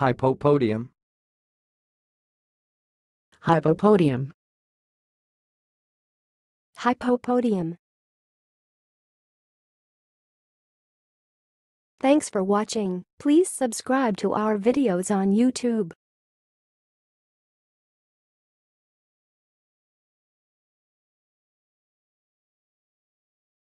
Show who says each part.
Speaker 1: Hypopodium.
Speaker 2: Hypopodium.
Speaker 3: Hypopodium. Thanks for watching. Please subscribe to our videos on YouTube.